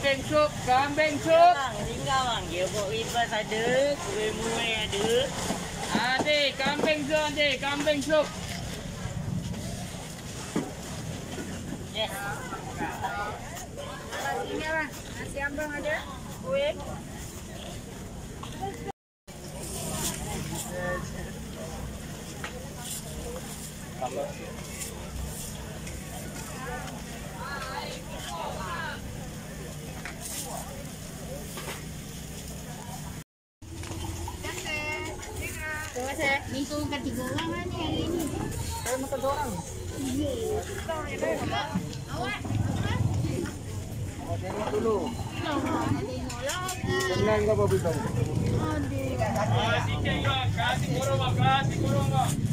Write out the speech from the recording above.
sup, kambing sup. Tinggal bang, dia buat ribas ada, kuih muih ada. Ade, kambing sup ade, kambing sup. Yes. Ini apa? Nasi ambang ada? Kuih. Terima Coba saya lingkung ketiga orang ini yang ini. Saya mau kedua orang. Iya. Dulu. Tenang kau babi tahu. Kasih kasih Terima kasih.